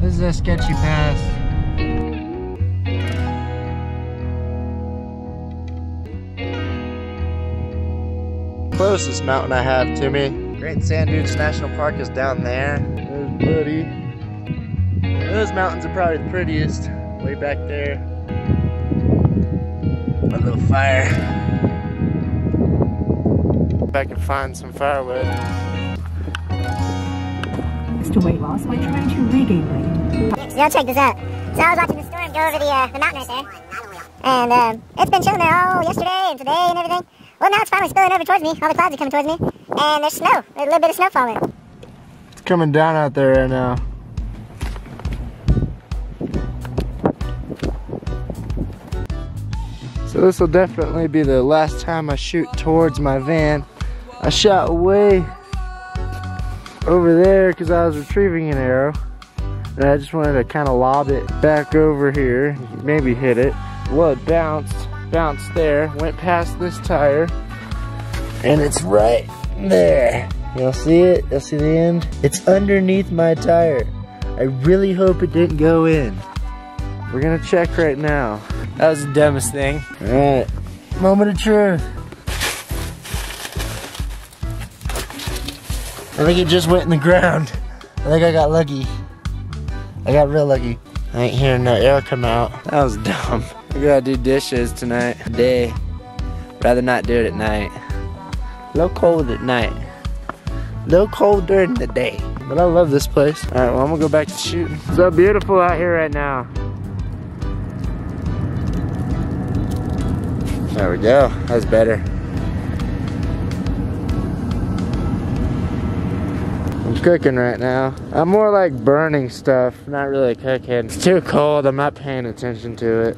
This is a sketchy pass. Closest mountain I have to me. Great Sand Dunes National Park is down there. There's Buddy. Those mountains are probably the prettiest. Way back there. A little fire. If I can find some firewood. to weight loss by trying to regain weight. Y'all check this out. So I was watching the storm go over the, uh, the mountain right there. And um, it's been chilling there all yesterday and today and everything. Well, now it's finally spilling over towards me. All the clouds are coming towards me. And there's snow. There's a little bit of snow falling. It's coming down out there right now. So this will definitely be the last time I shoot towards my van. I shot way over there because I was retrieving an arrow. And I just wanted to kind of lob it back over here, maybe hit it. Well, it bounced, bounced there, went past this tire, and it's right there. You'll see it, you'll see the end. It's underneath my tire. I really hope it didn't go in. We're gonna check right now. That was the dumbest thing. All right, moment of truth. I think it just went in the ground. I think I got lucky. I got real lucky. I ain't hearing no air come out. That was dumb. I gotta do dishes tonight. Day. Rather not do it at night. A little cold at night. A little cold during the day. But I love this place. Alright, well I'm gonna go back to shooting. So beautiful out here right now. There we go. That's better. I'm cooking right now. I'm more like burning stuff, not really cooking. It's too cold, I'm not paying attention to it.